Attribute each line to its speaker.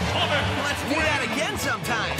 Speaker 1: Let's do that again sometime.